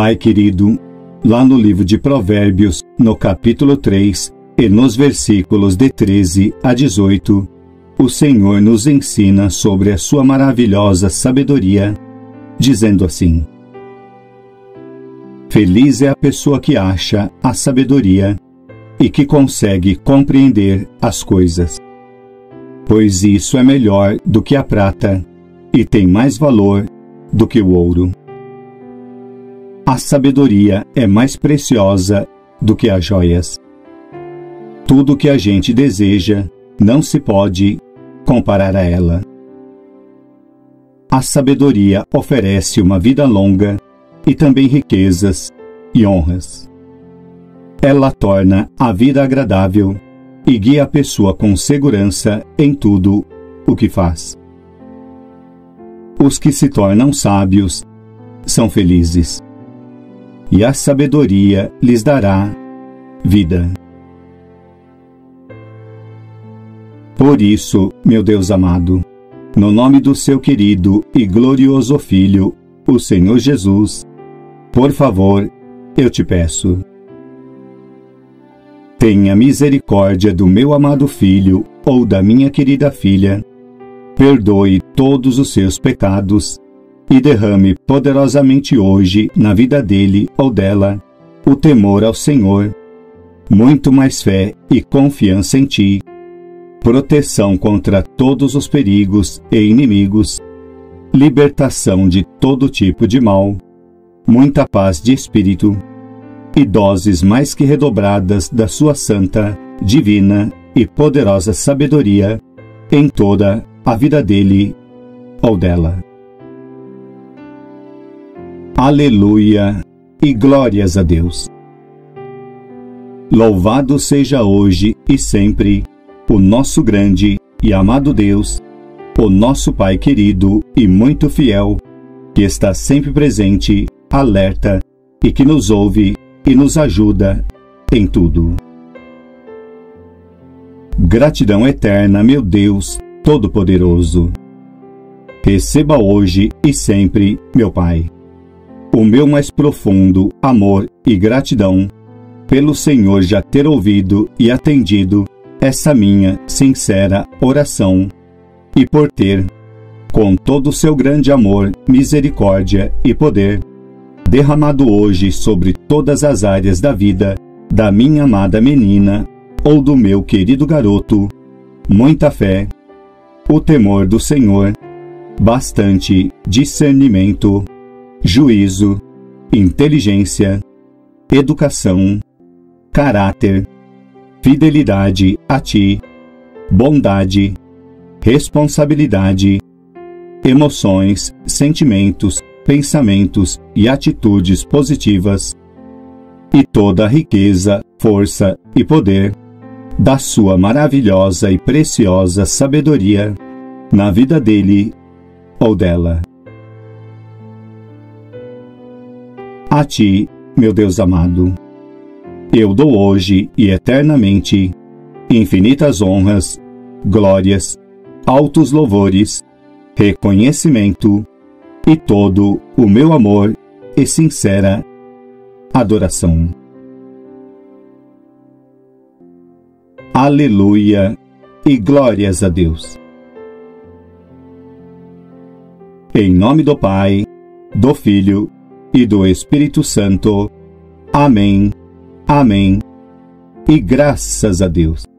Pai querido, lá no livro de Provérbios, no capítulo 3 e nos versículos de 13 a 18, o Senhor nos ensina sobre a sua maravilhosa sabedoria, dizendo assim: Feliz é a pessoa que acha a sabedoria e que consegue compreender as coisas. Pois isso é melhor do que a prata e tem mais valor do que o ouro. A sabedoria é mais preciosa do que as joias. Tudo que a gente deseja não se pode comparar a ela. A sabedoria oferece uma vida longa e também riquezas e honras. Ela torna a vida agradável e guia a pessoa com segurança em tudo o que faz. Os que se tornam sábios são felizes, e a sabedoria lhes dará vida. Por isso, meu Deus amado, no nome do seu querido e glorioso Filho, o Senhor Jesus, por favor, eu te peço. Tenha misericórdia do meu amado filho ou da minha querida filha. Perdoe todos os seus pecados e derrame poderosamente hoje na vida dele ou dela o temor ao Senhor, muito mais fé e confiança em ti, proteção contra todos os perigos e inimigos, libertação de todo tipo de mal. Muita paz de espírito. E doses mais que redobradas da sua santa, divina e poderosa sabedoria em toda a vida dele ou dela. Aleluia e glórias a Deus. Louvado seja hoje e sempre o nosso grande e amado Deus, o nosso Pai querido e muito fiel, que está sempre presente alerta e que nos ouve e nos ajuda em tudo. Gratidão eterna, meu Deus Todo-Poderoso. Receba hoje e sempre, meu Pai, o meu mais profundo amor e gratidão pelo Senhor já ter ouvido e atendido essa minha sincera oração e por ter, com todo o seu grande amor, misericórdia e poder, derramado hoje sobre todas as áreas da vida da minha amada menina ou do meu querido garoto, muita fé, o temor do Senhor, bastante discernimento, juízo, inteligência, educação, caráter, fidelidade a ti, bondade, responsabilidade, emoções, sentimentos, pensamentos e atitudes positivas, e toda a riqueza, força e poder da sua maravilhosa e preciosa sabedoria na vida dele ou dela. A ti, meu Deus amado, eu dou hoje e eternamente infinitas honras, glórias, altos louvores, reconhecimento e todo o meu amor e sincera adoração. Aleluia e glórias a Deus. Em nome do Pai, do Filho e do Espírito Santo. Amém. Amém. E graças a Deus.